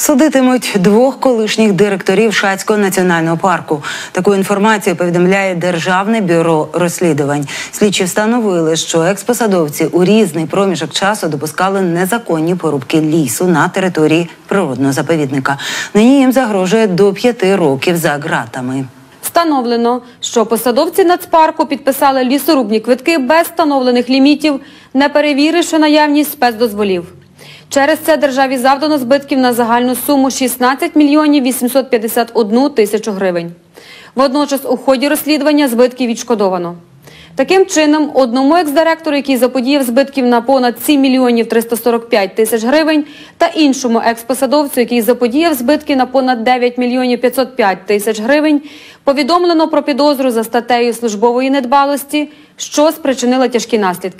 Судитимуть двох колишніх директорів Шацького національного парку. Таку інформацію повідомляє Державне бюро розслідувань. Слідчі встановили, що експосадовці у різний проміжок часу допускали незаконні порубки лісу на території природного заповідника. Нині їм загрожує до п'яти років за ґратами. Встановлено, що посадовці нацпарку підписали лісорубні квитки без встановлених лімітів, не перевіривши наявність спецдозволів. Через це державі завдано збитків на загальну суму 16 мільйонів 851 тисячу гривень. Водночас у ході розслідування збитків відшкодовано. Таким чином, одному екс-директору, який заподіяв збитків на понад 7 мільйонів 345 тисяч гривень, та іншому екс-посадовцю, який заподіяв збитки на понад 9 мільйонів 505 тисяч гривень, повідомлено про підозру за статтею службової недбалості, що спричинила тяжкі наслідки.